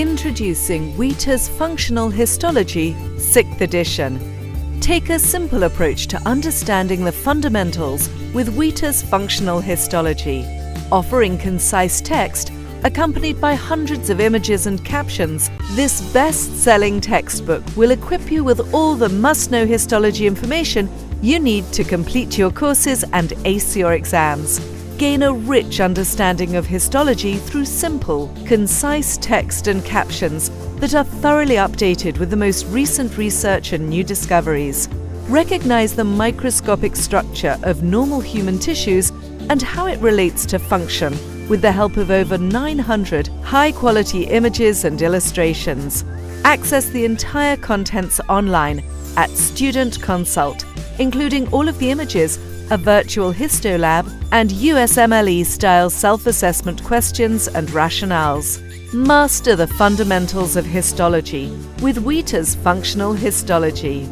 Introducing Wheater's Functional Histology, 6th edition. Take a simple approach to understanding the fundamentals with Wheater's Functional Histology, offering concise text accompanied by hundreds of images and captions. This best-selling textbook will equip you with all the must-know histology information you need to complete your courses and ace your exams gain a rich understanding of histology through simple, concise text and captions that are thoroughly updated with the most recent research and new discoveries. Recognize the microscopic structure of normal human tissues and how it relates to function with the help of over 900 high-quality images and illustrations. Access the entire contents online at Student Consult, including all of the images a virtual histolab, and USMLE style self assessment questions and rationales. Master the fundamentals of histology with Wheater's functional histology.